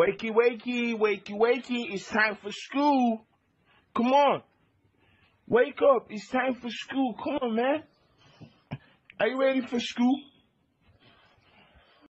Wakey, wakey, wakey, wakey. It's time for school. Come on. Wake up. It's time for school. Come on, man. Are you ready for school?